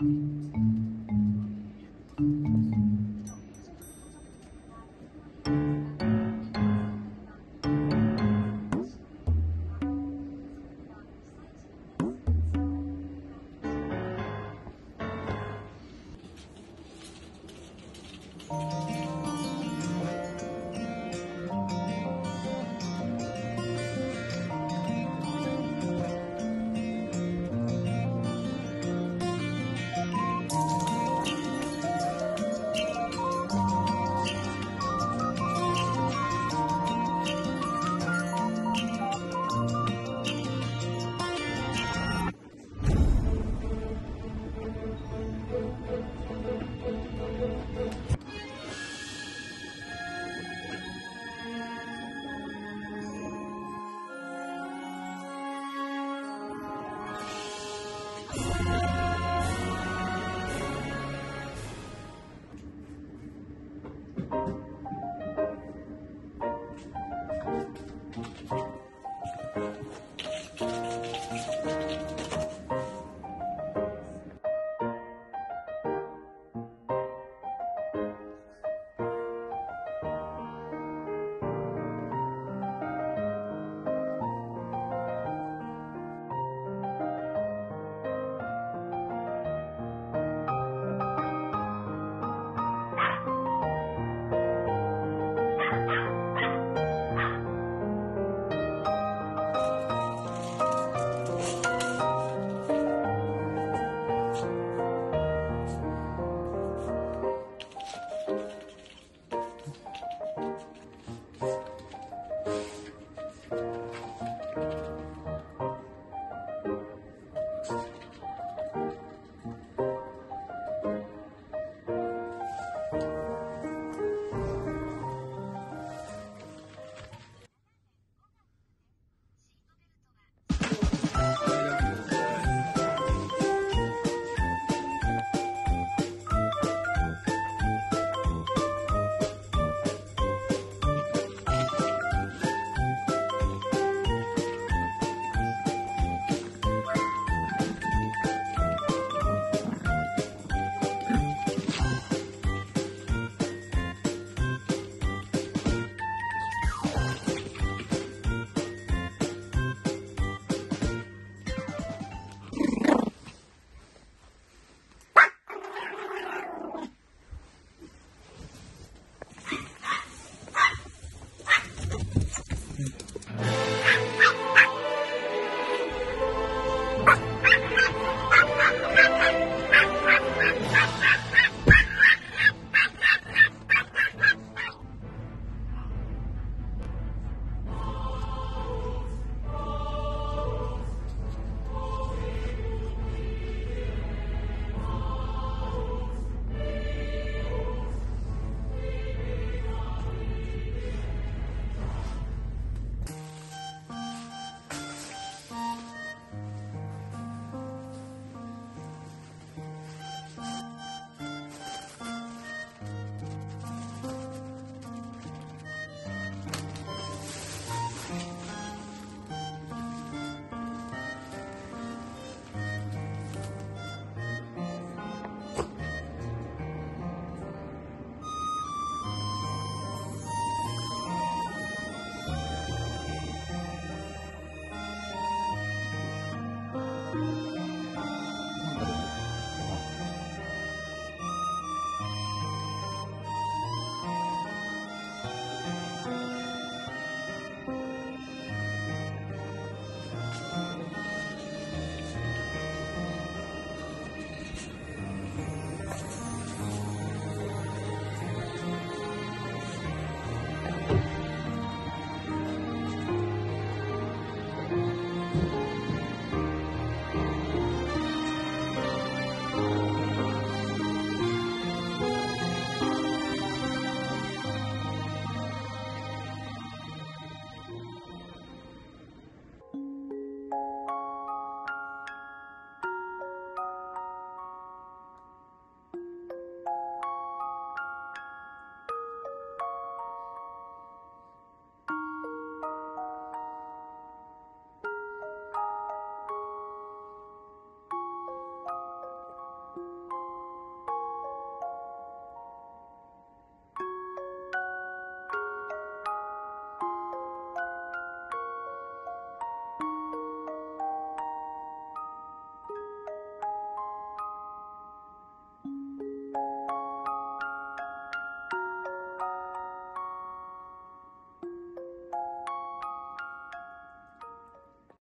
嗯